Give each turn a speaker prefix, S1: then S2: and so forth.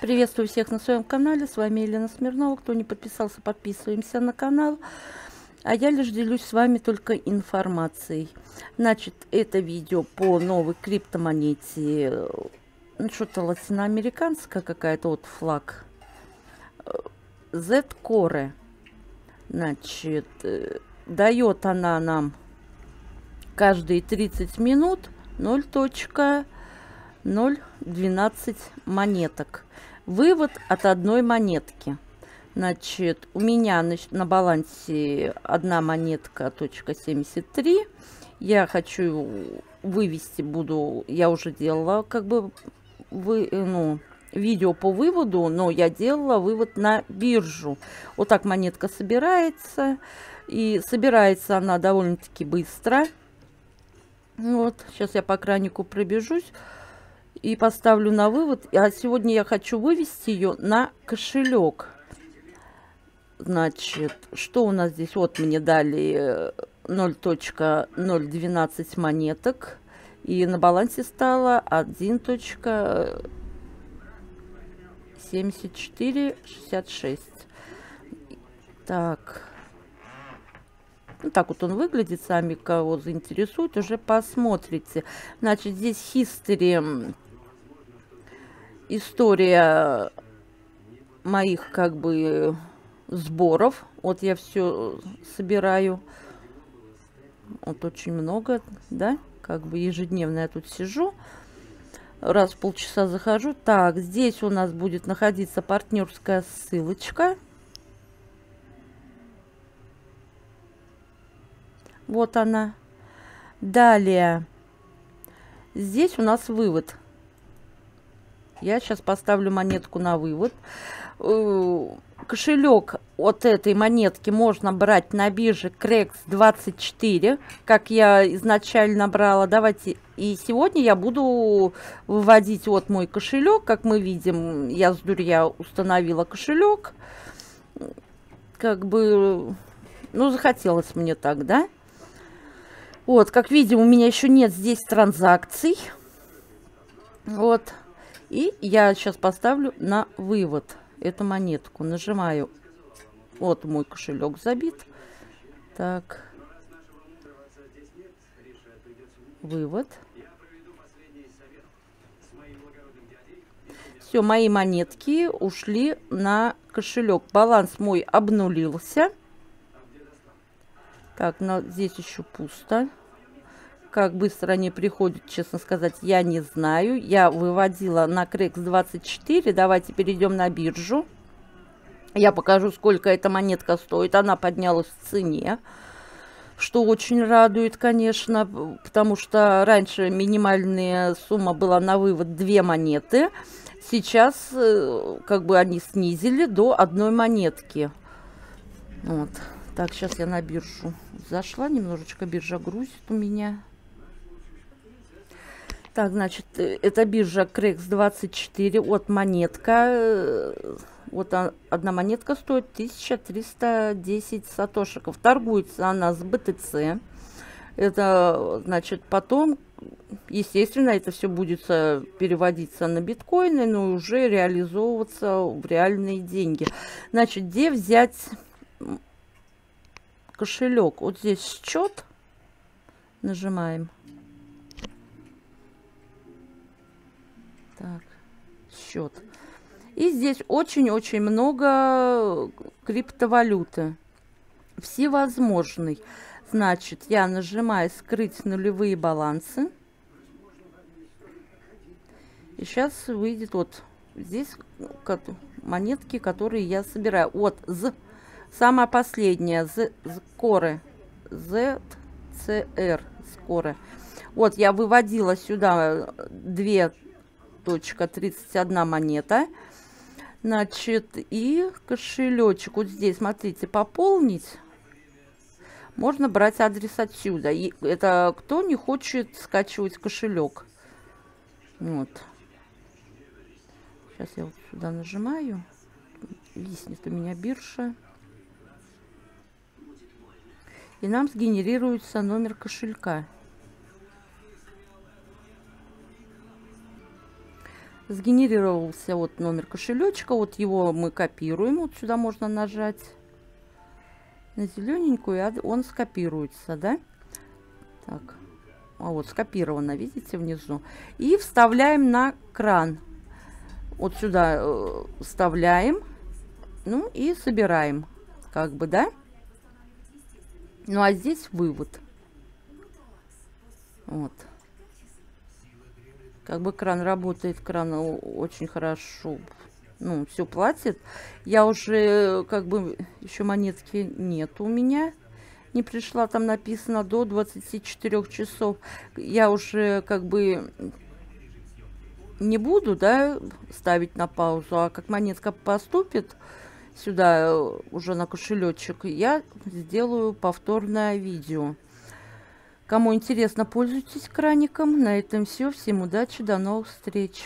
S1: Приветствую всех на своем канале. С вами Елена Смирнова. Кто не подписался, подписываемся на канал. А я лишь делюсь с вами только информацией. Значит, это видео по новой криптомонете. Ну, что-то латиноамериканская какая-то вот флаг. Z-Core. Значит, э, дает она нам каждые 30 минут 0.012 монеток. Вывод от одной монетки. Значит, у меня на, на балансе одна монетка точка 73. Я хочу вывести, буду, я уже делала как бы вы, ну, видео по выводу, но я делала вывод на биржу. Вот так монетка собирается. И собирается она довольно-таки быстро. Вот, сейчас я по кранику пробежусь и поставлю на вывод. А сегодня я хочу вывести ее на кошелек. Значит, что у нас здесь? Вот мне дали 0.012 э, монеток. И на балансе стало 1.7466. Так. Ну, так вот он выглядит, сами кого заинтересует, уже посмотрите. Значит, здесь history история моих как бы сборов. Вот я все собираю. Вот очень много, да, как бы ежедневно я тут сижу. Раз в полчаса захожу. Так, здесь у нас будет находиться партнерская ссылочка. Вот она. Далее. Здесь у нас вывод. Я сейчас поставлю монетку на вывод. Э, кошелек от этой монетки можно брать на бирже CREX24, как я изначально брала. Давайте, и сегодня я буду выводить вот мой кошелек. Как мы видим, я с дурья установила кошелек. Как бы, ну, захотелось мне так, да? Вот, как видим, у меня еще нет здесь транзакций. Вот. И я сейчас поставлю на вывод эту монетку. Нажимаю. Вот мой кошелек забит. Так. Вывод. Все, мои монетки ушли на кошелек. Баланс мой обнулился. Так, но здесь еще пусто. Как быстро они приходят, честно сказать, я не знаю. Я выводила на Крекс24. Давайте перейдем на биржу. Я покажу, сколько эта монетка стоит. Она поднялась в цене. Что очень радует, конечно, потому что раньше минимальная сумма была на вывод две монеты. Сейчас э, как бы они снизили до одной монетки. Вот. Так, сейчас я на биржу зашла. Немножечко биржа грузит у меня. Так, значит, э, это биржа Крекс24. Вот монетка. Э, вот одна монетка стоит 1310 сатошиков. Торгуется она с БТЦ. Это, значит, потом, естественно, это все будет э, переводиться на биткоины, но уже реализовываться в реальные деньги. Значит, где взять кошелек? Вот здесь счет. Нажимаем. Так, счет. И здесь очень-очень много криптовалюты. Всевозможный. Значит, я нажимаю «Скрыть нулевые балансы». И сейчас выйдет вот здесь монетки, которые я собираю. Вот, з, самая последняя, з, скоры, ZCR, скоры. Вот, я выводила сюда две точка 31 монета. Значит, и кошелечек вот здесь, смотрите, пополнить. Можно брать адрес отсюда. И это кто не хочет скачивать кошелек. Вот. Сейчас я вот сюда нажимаю. Виснет у меня биржа. И нам сгенерируется номер кошелька. Сгенерировался вот номер кошелечка. Вот его мы копируем. Вот сюда можно нажать на зелененькую, и он скопируется, да? Так, а вот скопировано, видите, внизу. И вставляем на кран. Вот сюда э, вставляем, ну и собираем, как бы, да? Ну а здесь вывод. Вот. Как бы кран работает, кран очень хорошо, ну, все платит. Я уже, как бы, еще монетки нет у меня. Не пришла, там написано до 24 часов. Я уже, как бы, не буду, да, ставить на паузу, а как монетка поступит сюда уже на кошелечек, я сделаю повторное видео. Кому интересно, пользуйтесь краником. На этом все. Всем удачи, до новых встреч.